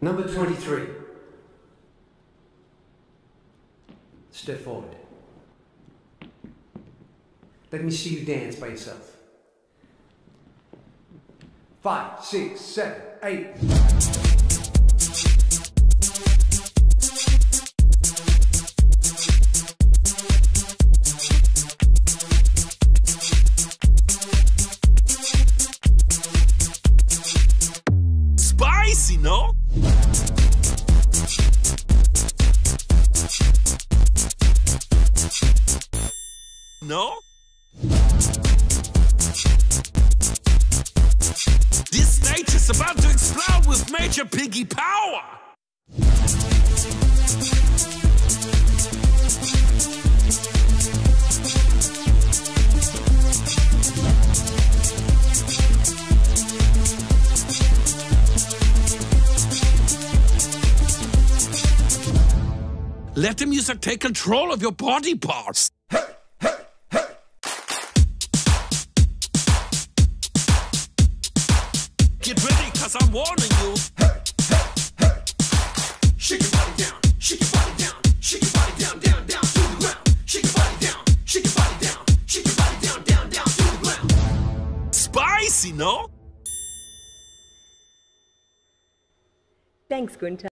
Number 23. Step forward. Let me see you dance by yourself. Five, six, seven, eight. No? This stage is about to explode with Major Piggy power! Let the music take control of your body parts. Cause I'm warning you. Shake your body down, shake your body down, shake your body down, down, down to the ground. Shake your body down, shake your body down, shake your body down, down, down to the ground. Spicy, no? Thanks, Gunter.